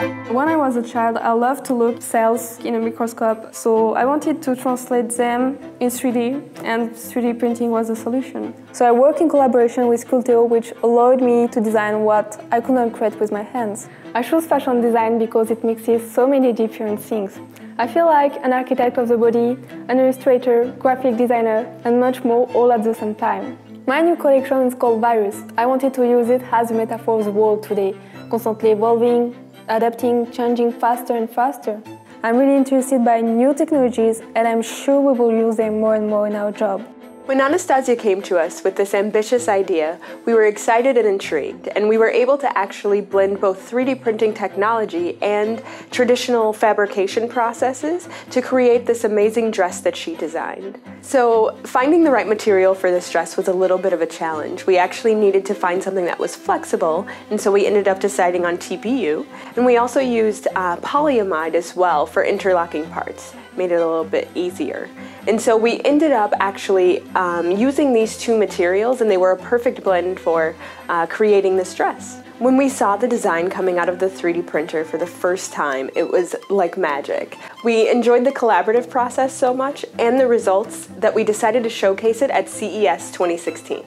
When I was a child, I loved to look cells in a microscope, so I wanted to translate them in 3D, and 3D printing was the solution. So I work in collaboration with Sculpteo, which allowed me to design what I could not create with my hands. I chose fashion design because it mixes so many different things. I feel like an architect of the body, an illustrator, graphic designer, and much more all at the same time. My new collection is called Virus. I wanted to use it as a metaphor of the world today, constantly evolving, adapting, changing faster and faster. I'm really interested by new technologies and I'm sure we will use them more and more in our job. When Anastasia came to us with this ambitious idea, we were excited and intrigued, and we were able to actually blend both 3D printing technology and traditional fabrication processes to create this amazing dress that she designed. So, finding the right material for this dress was a little bit of a challenge. We actually needed to find something that was flexible, and so we ended up deciding on TPU. And we also used uh, polyamide as well for interlocking parts, made it a little bit easier. And so we ended up actually um, using these two materials, and they were a perfect blend for uh, creating this dress. When we saw the design coming out of the 3D printer for the first time, it was like magic. We enjoyed the collaborative process so much and the results that we decided to showcase it at CES 2016.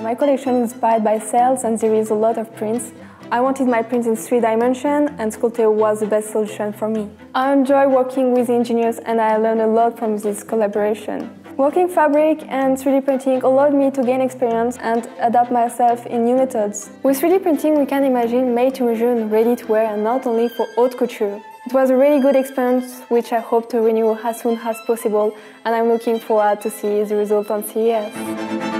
My collection is inspired by cells and there is a lot of prints. I wanted my prints in three dimensions and Sculpteo was the best solution for me. I enjoy working with engineers and I learned a lot from this collaboration. Working fabric and 3D printing allowed me to gain experience and adapt myself in new methods. With 3D printing we can imagine made to measure and ready to wear and not only for haute couture. It was a really good experience which I hope to renew as soon as possible and I'm looking forward to see the result on CES.